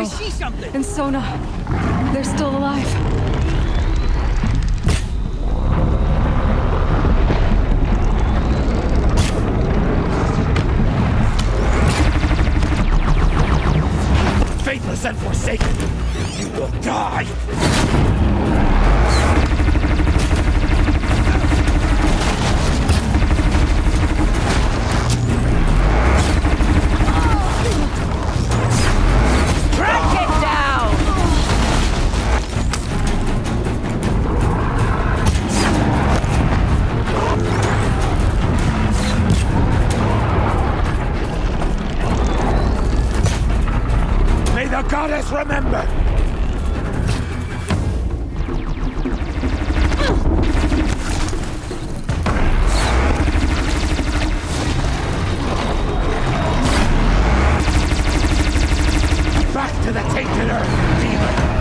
I oh. see something! And Sona. They're still alive. Faithless and forsaken, you will die! The goddess remember! Back to the tainted earth, demon!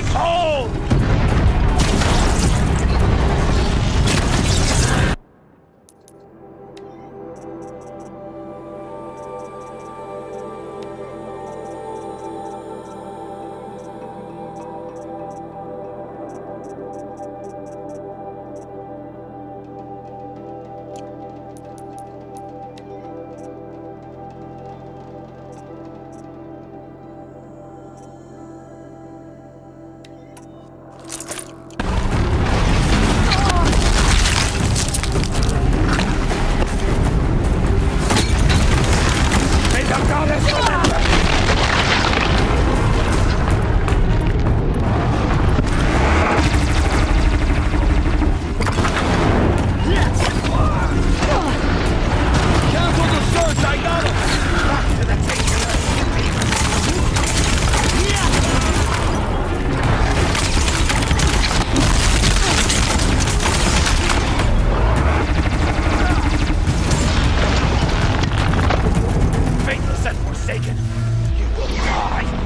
Take hold! Forsaken, you will die!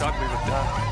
Thought we would die.